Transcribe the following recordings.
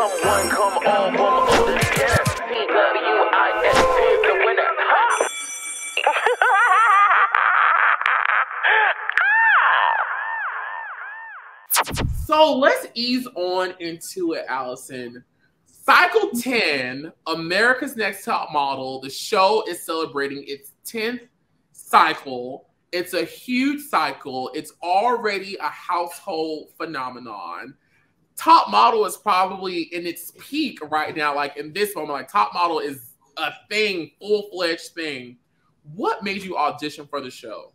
come one, come all, from. C-W-I-S-C, the! So let's ease on into it, Allison. Cycle 10, America's Next Top Model. The show is celebrating its 10th cycle. It's a huge cycle. It's already a household phenomenon. Top Model is probably in its peak right now, like in this moment. Like Top Model is a thing, full-fledged thing. What made you audition for the show?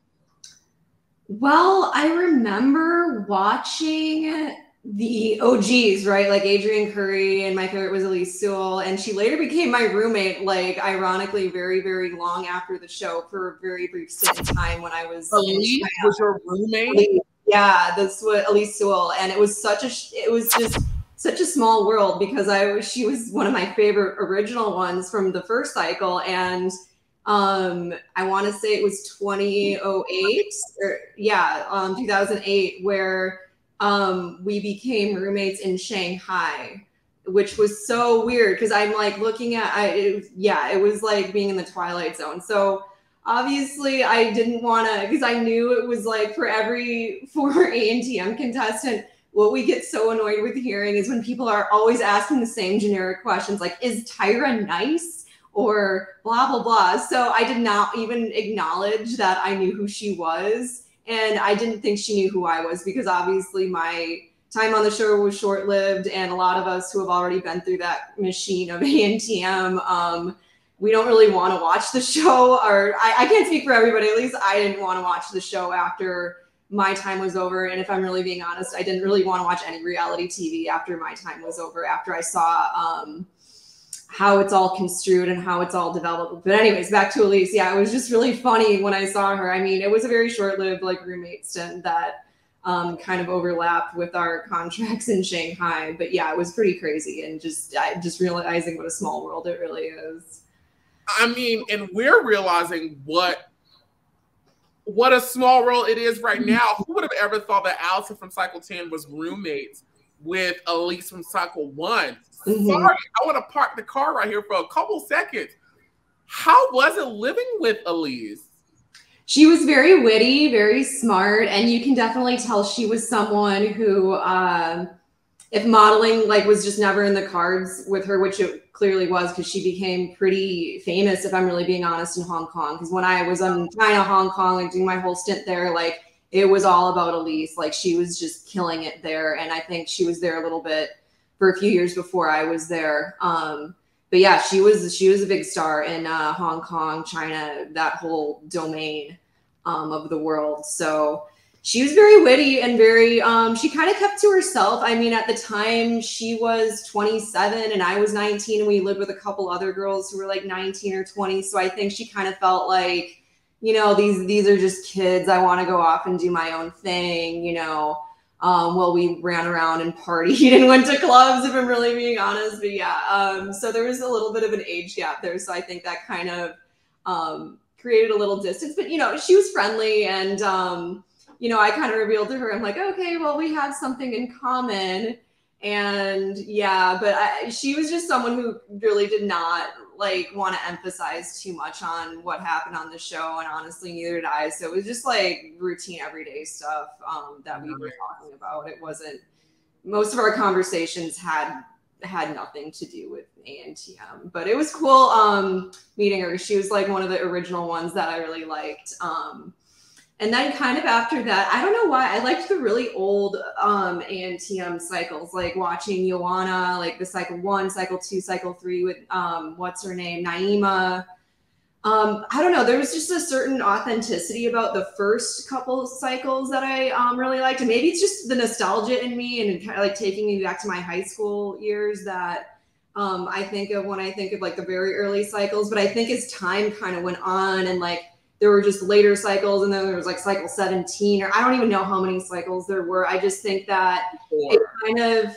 Well, I remember watching the OGs, right? Like Adrienne Curry, and my favorite was Elyse Sewell. And she later became my roommate, like ironically, very, very long after the show for a very brief stint of time when I was. Elyse was your roommate? Yeah, that's what Elyse Sewell. And it was such a, it was just such a small world because I was, she was one of my favorite original ones from the first cycle. And um i want to say it was 2008 or yeah um 2008 where um we became roommates in shanghai which was so weird because i'm like looking at i it, yeah it was like being in the twilight zone so obviously i didn't want to because i knew it was like for every former antm contestant what we get so annoyed with hearing is when people are always asking the same generic questions like is tyra nice or blah blah blah. So I did not even acknowledge that I knew who she was, and I didn't think she knew who I was because obviously my time on the show was short lived, and a lot of us who have already been through that machine of ANTM. Um, we don't really want to watch the show, or I, I can't speak for everybody. At least I didn't want to watch the show after my time was over. And if I'm really being honest, I didn't really want to watch any reality TV after my time was over. After I saw um, how it's all construed and how it's all developed. But anyways, back to Elyse. Yeah, it was just really funny when I saw her. I mean, it was a very short-lived like roommate stint that um, kind of overlapped with our contracts in Shanghai. But yeah, it was pretty crazy and just I, just realizing what a small world it really is. I mean, and we're realizing what what a small world it is right now. Who would have ever thought that Allison from Cycle 10 was roommates with Elyse from Cycle One? Mm-hmm. Sorry, I want to park the car right here for a couple seconds. How was it living with Elyse? She was very witty, very smart, and you can definitely tell she was someone who, uh, if modeling like was just never in the cards with her, which it clearly was, because she became pretty famous. If I'm really being honest, in Hong Kong, because when I was in China, Hong Kong, like doing my whole stint there, like it was all about Elyse. Like she was just killing it there, and I think she was there a little bit for a few years before I was there. Um, but yeah, she was she was a big star in uh, Hong Kong, China, that whole domain um, of the world. So she was very witty and very um, she kind of kept to herself. I mean, at the time she was 27 and I was 19, and we lived with a couple other girls who were like 19 or 20. So I think she kind of felt like, you know, these these are just kids. I want to go off and do my own thing, you know um, while we ran around and partied and went to clubs, if I'm really being honest. But yeah, um, so there was a little bit of an age gap there. So I think that kind of um, created a little distance. But, you know, she was friendly and, um, you know, I kind of revealed to her, I'm like, okay, well, we have something in common. And yeah, but I, she was just someone who really did not like want to emphasize too much on what happened on the show and honestly neither did i. So it was just like routine everyday stuff um, that we were talking about. It wasn't most of our conversations had had nothing to do with antm but it was cool um, meeting her. She was like one of the original ones that i really liked um, and then kind of after that, I don't know why I liked the really old um ANTM cycles, like watching Joanna, like the cycle one, cycle two, cycle three with um what's her name, Naima. Um, I don't know. There was just a certain authenticity about the first couple cycles that I um, really liked, and maybe it's just the nostalgia in me and kind of like taking me back to my high school years that um, I think of when I think of like the very early cycles. But I think as time kind of went on and like there were just later cycles and then there was like cycle 17 or i don't even know how many cycles there were i just think that it kind of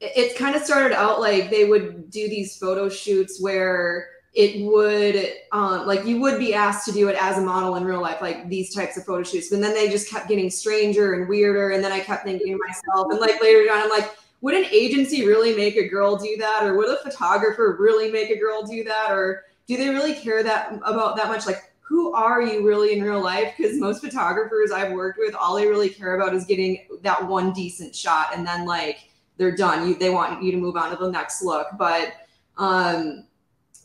it kind of started out like they would do these photo shoots where it would um, like you would be asked to do it as a model in real life like these types of photo shoots but then they just kept getting stranger and weirder and then i kept thinking to myself and like later on i'm like would an agency really make a girl do that, or would a photographer really make a girl do that, or do they really care that about that much? Like, who are you really in real life? Because most photographers I've worked with, all they really care about is getting that one decent shot, and then like they're done. You they want you to move on to the next look, but um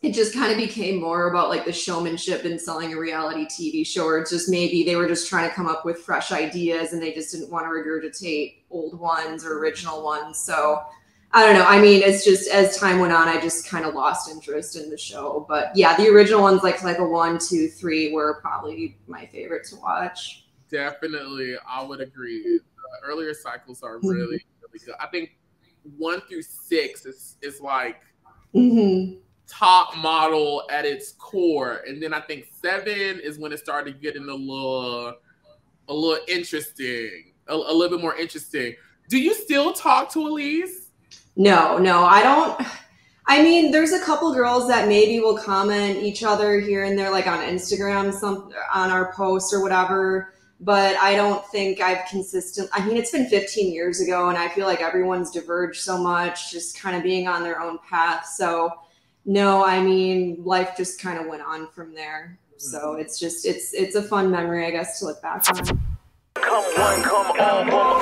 it just kind of became more about like the showmanship and selling a reality TV show, or just maybe they were just trying to come up with fresh ideas and they just didn't want to regurgitate old ones or original ones. So I don't know. I mean, it's just as time went on, I just kind of lost interest in the show. But yeah, the original ones like Cycle One, Two, Three were probably my favorite to watch. Definitely, I would agree. The earlier cycles are really, really good. I think one through six is is like hmm top model at its core, and then I think seven is when it started getting a little, a little interesting, a, a little bit more interesting. Do you still talk to Elyse? No, no, I don't. I mean, there's a couple girls that maybe will comment each other here and there, like on Instagram, some on our posts or whatever. But I don't think I've consistent. I mean, it's been 15 years ago, and I feel like everyone's diverged so much, just kind of being on their own path. So, no, I mean, life just kind of went on from there. So mm-hmm. it's just it's it's a fun memory, I guess, to look back on. Come one, come all,